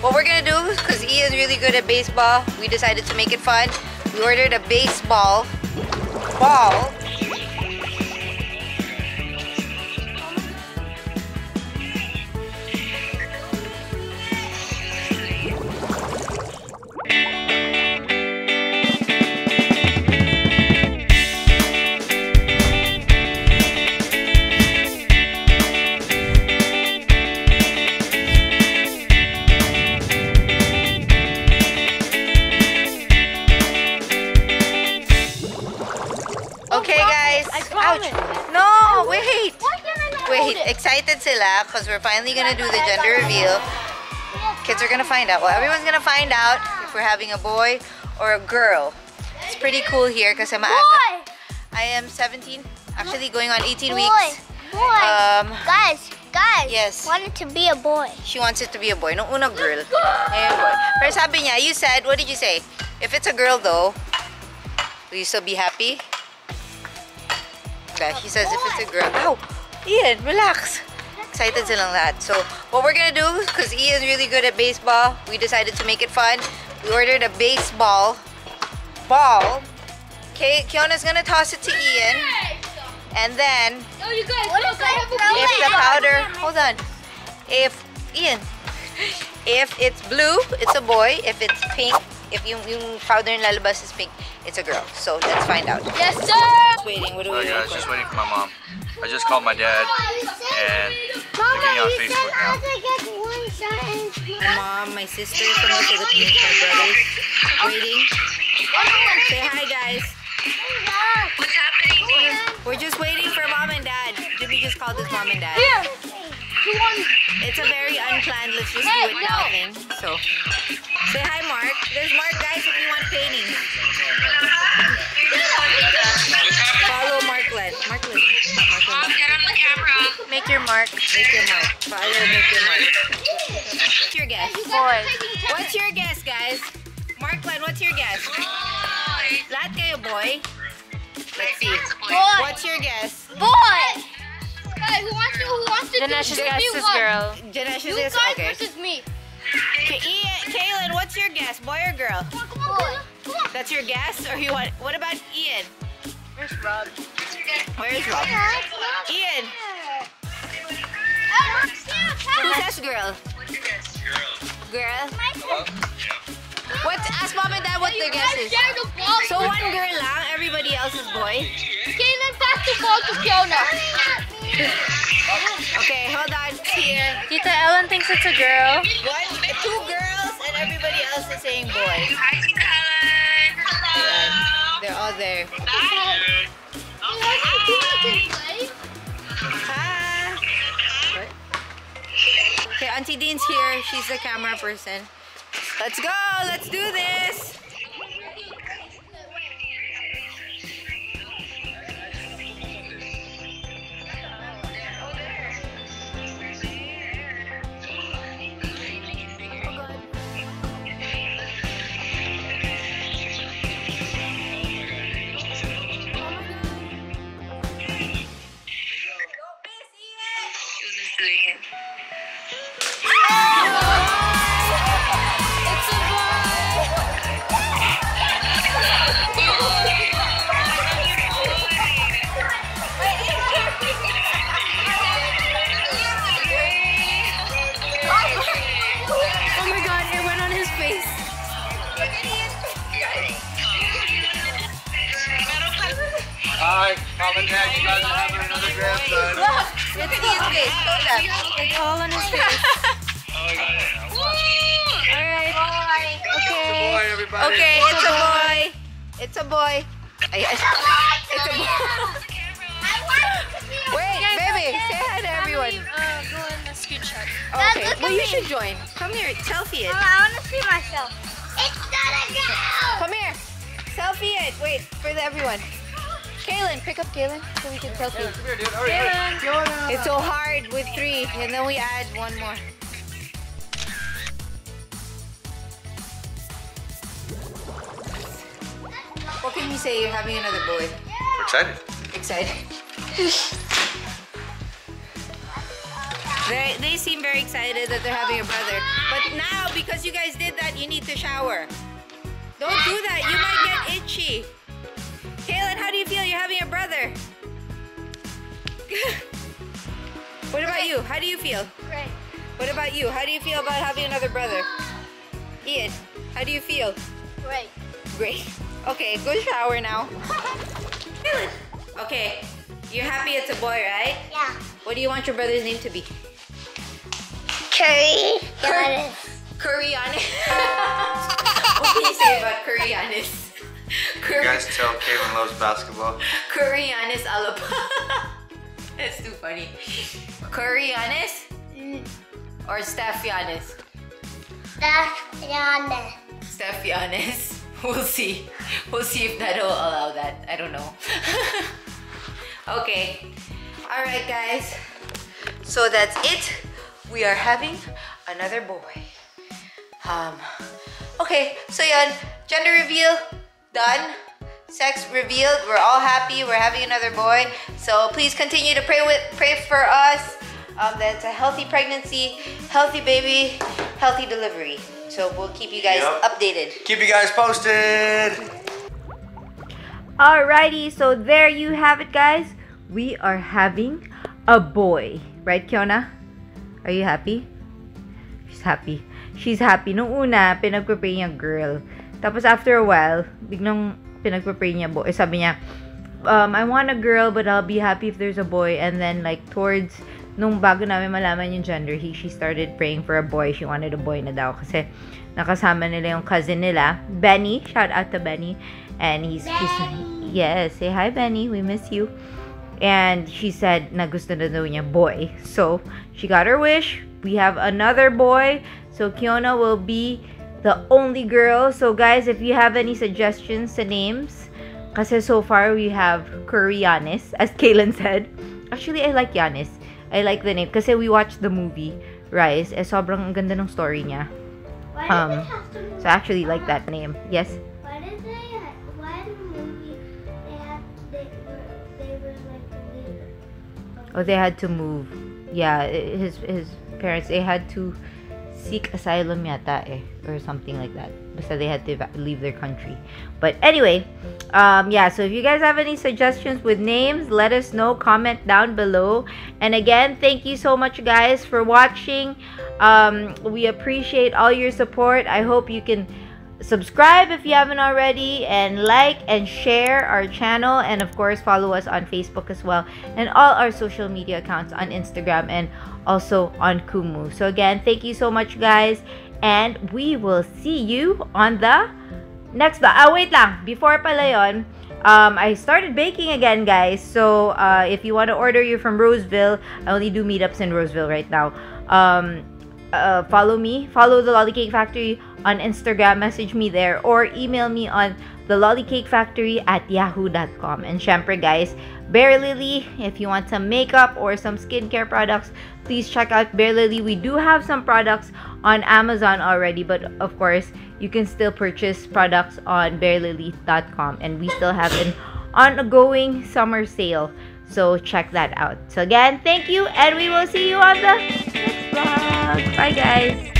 what we're gonna do, because Ian's really good at baseball, we decided to make it fun. We ordered a baseball ball. Okay guys. I Ouch. No, wait. Why can't I not Wait, excited sila because we're finally gonna do the gender reveal. Kids are gonna find out. Well, everyone's gonna find out if we're having a boy or a girl. It's pretty cool here because I'm Boy! I am 17, actually going on 18 Boy! weeks. Boy! Um, guys, guys. Yes. Wanted to be a boy. she wants it to be a boy. No, una girl. Ngayon boy. Pero sabi niya, you said, what did you say? If it's a girl though, will you still be happy? Okay, uh, he says if it's a girl. Ow! Ian, relax. Excited silang lahat. So, what we're gonna do, because Ian's really good at baseball, we decided to make it fun. We ordered a baseball ball. Okay, Keona's gonna toss it to Ian. And then, Oh, you guys, What look, is I have a if the Wait, powder, hold on. If, Ian, if it's blue, it's a boy. If it's pink, if yung, yung powder yung lalabas is pink, it's a girl. So, let's find out. Yes, sir! Just waiting. What do we Alright guys, waiting just waiting for my mom. I just called my dad and Mama, looking on you said Facebook I now. have to get one shot and My mom, my sister from the Philippines, my brothers, waiting. Say hi, guys. What's happening? We're just waiting for mom and dad. Jimmy just called his mom and dad. Here! Want... It's a very unplanned, let's just Hey, do it now no. thing. So, say hi, Mark. There's Mark, guys, if you want painting. Follow Markland. Markland. Markland. get on the camera. Make your mark. Make your mark. Follow, make your mark. What's your guess? boy. What's your guess, guys? Markland, what's your guess? Lahat kayo, boy. Let's see. Boy. What's your guess? Boy. Hey, who wants to, who wants to Danesh's do guess 2v1? is girl. Janesh You guys okay. versus me. K- Ian, Kaylin, what's your guess? Boy or girl? Come on, come on, Boy. come on. That's your guess? Or you want, what about Ian? Where's Rob? Where's Rob? Ian, who says girl? Girl? What, ask mom and dad what their guess is. Share the ball. So one girl lang, everybody else is boy? Kaylin, pass the ball to Fiona. Okay, hold on. Here. Tita Ellen thinks it's a girl. One, two girls and everybody else is saying boys. Hi, Tita Ellen. Yeah, they're all there. Hi. What? Okay, Auntie Dean's here. She's the camera person. Let's go. Let's do this. Oh Alright, mom and dad, you guys are having another grandson. Look, It's Ian's face. Hold up. It's all on his face. Alright. Okay. Boy, everybody. Okay, it's a boy. It's a boy. Ay, ay, It's a boy. Wait, baby, say hi to everyone. Uh, go in the screenshot. Okay, look at well you me. should join. Come here, selfie it. I want to see myself. It's not a girl. Come here, selfie it. Wait for the everyone. Kaylin, pick up Kaylin so we can selfie. Come here, dude. Hurry, uh, It's so hard with three, and then we add one more. What can you say? You're having another boy. We're excited. Excited. they, they seem very excited that they're having a brother. But now, because you guys did that, you need to shower. Don't do that. You might get itchy. How do you feel? Great. What about you? How do you feel about having another brother? Ian, how do you feel? Great. Great. Okay, go shower now. okay, you're happy it's a boy, right? Yeah. What do you want your brother's name to be? Curry. Got Koreanis. what can you say about Koreanis? You Cur- guys tell Kaylin loves basketball. Koreanis Alapag. Funny. Koreanis or Stephianis? That's Yana. Stephianis. We'll see. We'll see if that'll allow that. I don't know. okay. All right, guys. So that's it. We are having another boy. Um. Okay. So yan, gender reveal done. Sex revealed. We're all happy. We're having another boy. So please continue to pray with pray for us. Um, that it's a healthy pregnancy, healthy baby, healthy delivery. So we'll keep you guys Yep. updated. Keep you guys posted. Alrighty, so there you have it, guys. We are having a boy. Right, Keona? Are you happy? She's happy. She's happy. Nung una, pinagpapray niya girl. Tapos after a while, biglang pinagpapray niya boy. Sabi niya, um, I want a girl but I'll be happy if there's a boy. And then like towards nung bago namin malaman yung gender, he, she started praying for a boy. She wanted a boy na daw kasi nakasama nila yung cousin nila, Benny. Shout out to Benny. And he's, he's yes, say hi Benny, we miss you. And she said na gusto na daw niya boy. So, she got her wish. We have another boy. So, Kiona will be the only girl. So, guys, if you have any suggestions sa names, kasi so far we have Curry Giannis, as Kaylin said. Actually, I like Giannis. I like the name kasi we watched the movie Rise. Eh, sobrang ganda ng story niya. Why Um, did it have to So, I actually like that name. Yes? Why did they? Why the movie they had they were they were like the leader? Oh, they had to move. Yeah, his his parents they had to seek asylum yata eh or something like that. So they had to leave their country. But anyway, um yeah, so if you guys have any suggestions with names, let us know. Comment down below. And again, thank you so much guys for watching. Um we appreciate all your support. I hope you can subscribe if you haven't already and like and share our channel and of course follow us on facebook as well and all our social media accounts on instagram and also on kumu so again thank you so much guys and we will see you on the next ba- ah wait lang before pala yon um, I started baking again, guys. So, uh, if you want to order you from Roseville, I only do meetups in Roseville right now. Um, uh, follow me, follow the Lolly Cake Factory on Instagram, message me there, or email me on the Cake Factory at yahoo.com. And syempre, guys, Bear Lily, if you want some makeup or some skincare products, please check out Bear Lily. We do have some products on Amazon already, but of course, you can still purchase products on bearlily.com. And we still have an ongoing summer sale. So check that out. So again, thank you, and we will see you on the vlog. Bye, guys.